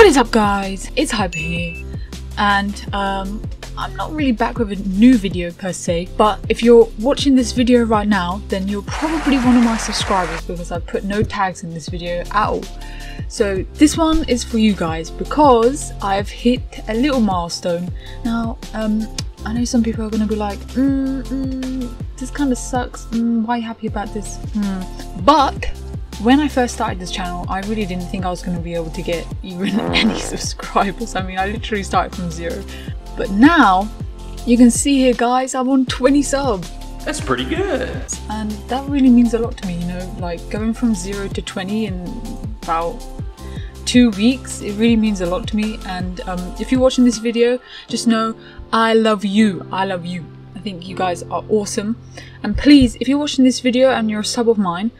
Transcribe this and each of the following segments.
What is up guys? It's Hypah here and um, I'm not really back with a new video per se but if you're watching this video right now then you're probably one of my subscribers because I put no tags in this video at all. So this one is for you guys because I've hit a little milestone. Now um, I know some people are going to be like, mm, mm, this kind of sucks, mm, why are you happy about this? Hmm. But when I first started this channel, I really didn't think I was going to be able to get even any subscribers. I mean, I literally started from zero. But now, you can see here guys, I'm on 20 subs. That's pretty good. And that really means a lot to me, you know, like going from zero to 20 in about two weeks, it really means a lot to me. And um, if you're watching this video, just know I love you. I love you. I think you guys are awesome. And please, if you're watching this video and you're a sub of mine,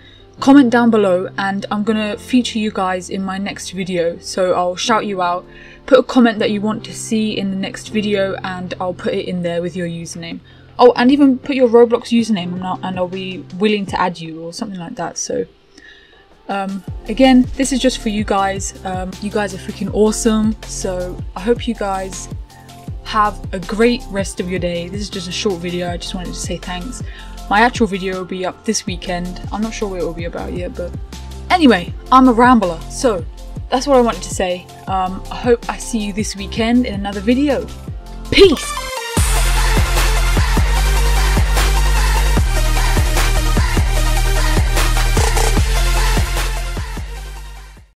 comment down below and I'm gonna feature you guys in my next video. So I'll shout you out put a comment that you want to see in the next video and I'll put it in there with your username. Oh and even put your Roblox username and I'll be willing to add you or something like that. So um, again this is just for you guys. Um, you guys are freaking awesome. So I hope you guys have a great rest of your day. This is just a short video. I just wanted to say thanks my actual video will be up this weekend. I'm not sure what it will be about yet, but anyway, I'm a rambler, so that's what I wanted to say. Um, I hope I see you this weekend in another video. Peace!